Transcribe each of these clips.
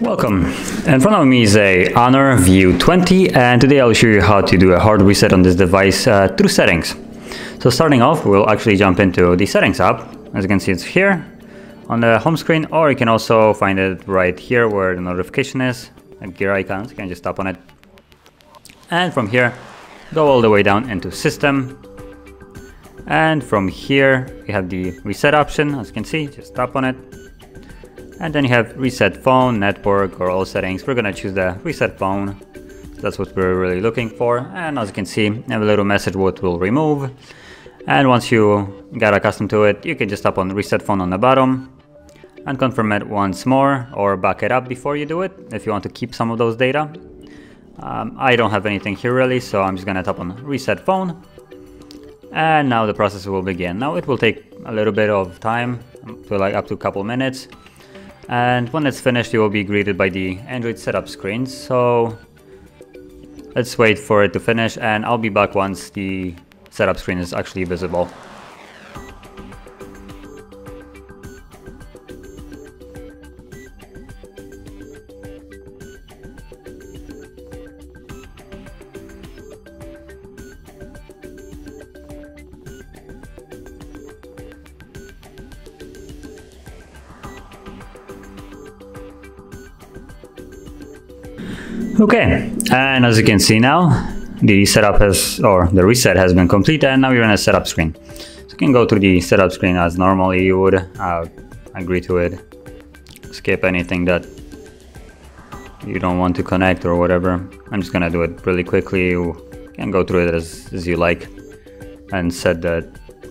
Welcome. In front of me is a Honor View 20 and today I'll show you how to do a hard reset on this device uh, through settings. So starting off we'll actually jump into the settings app. As you can see it's here on the home screen or you can also find it right here where the notification is, a gear icon, so you can just tap on it. And from here go all the way down into system and from here you have the reset option as you can see just tap on it and then you have reset phone, network or all settings. We're gonna choose the reset phone. That's what we're really looking for. And as you can see, I have a little message what will remove. And once you get accustomed to it, you can just tap on reset phone on the bottom and confirm it once more or back it up before you do it if you want to keep some of those data. Um, I don't have anything here really, so I'm just gonna tap on reset phone. And now the process will begin. Now it will take a little bit of time, to like up to a couple minutes and when it's finished you will be greeted by the Android setup screen so let's wait for it to finish and I'll be back once the setup screen is actually visible. Okay, and as you can see now, the setup has, or the reset has been complete and now you're in a setup screen. So you can go to the setup screen as normally you would, uh, agree to it, skip anything that you don't want to connect or whatever. I'm just gonna do it really quickly. You can go through it as, as you like and set that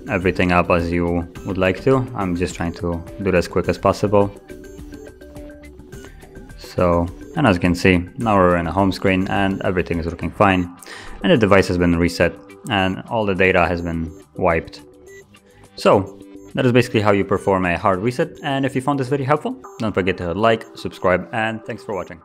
everything up as you would like to. I'm just trying to do it as quick as possible. So, and as you can see, now we're in a home screen and everything is looking fine. And the device has been reset and all the data has been wiped. So, that is basically how you perform a hard reset. And if you found this video helpful, don't forget to like, subscribe, and thanks for watching.